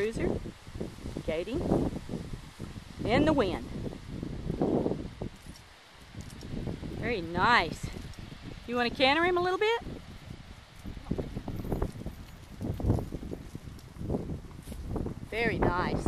cruiser, gating, in the wind. Very nice. You want to canter him a little bit? Very nice.